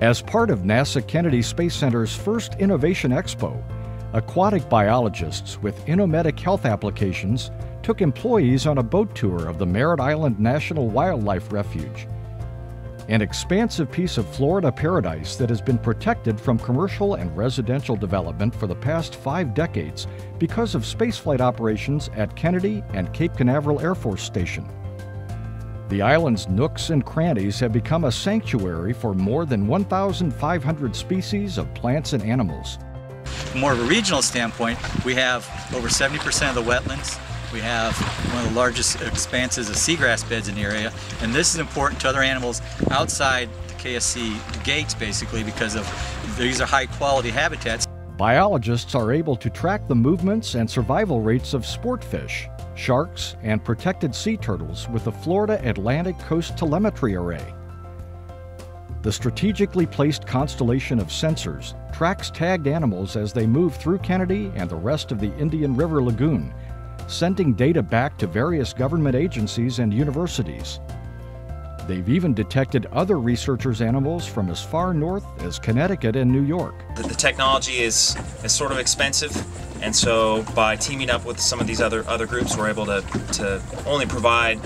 As part of NASA Kennedy Space Center's first Innovation Expo, aquatic biologists with Inomedic health applications took employees on a boat tour of the Merritt Island National Wildlife Refuge, an expansive piece of Florida paradise that has been protected from commercial and residential development for the past five decades because of spaceflight operations at Kennedy and Cape Canaveral Air Force Station. The island's nooks and crannies have become a sanctuary for more than 1,500 species of plants and animals. More of a regional standpoint, we have over 70% of the wetlands. We have one of the largest expanses of seagrass beds in the area, and this is important to other animals outside the KSC gates, basically, because of these are high quality habitats. Biologists are able to track the movements and survival rates of sport fish, sharks, and protected sea turtles with the Florida Atlantic Coast Telemetry Array. The strategically placed constellation of sensors tracks tagged animals as they move through Kennedy and the rest of the Indian River Lagoon, sending data back to various government agencies and universities. They've even detected other researchers' animals from as far north as Connecticut and New York. The, the technology is, is sort of expensive, and so by teaming up with some of these other other groups, we're able to, to only provide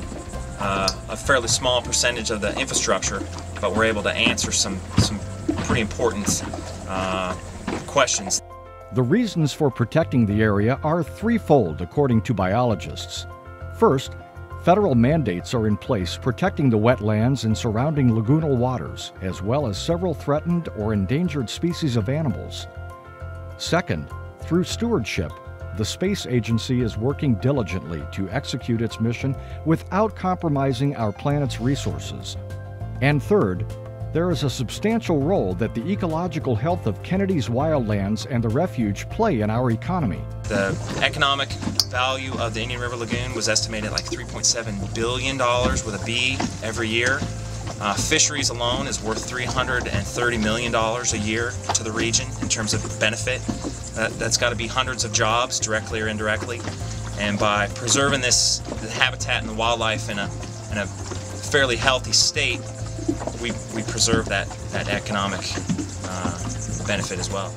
uh, a fairly small percentage of the infrastructure, but we're able to answer some, some pretty important uh, questions. The reasons for protecting the area are threefold, according to biologists. First, Federal mandates are in place protecting the wetlands and surrounding lagoonal waters, as well as several threatened or endangered species of animals. Second, through stewardship, the space agency is working diligently to execute its mission without compromising our planet's resources. And third, there is a substantial role that the ecological health of Kennedy's wildlands and the refuge play in our economy. The economic value of the Indian River Lagoon was estimated like $3.7 billion with a B every year. Uh, fisheries alone is worth $330 million a year to the region in terms of benefit. That, that's got to be hundreds of jobs, directly or indirectly. And by preserving this habitat and the wildlife in a, in a fairly healthy state, we, we preserve that, that economic uh, benefit as well.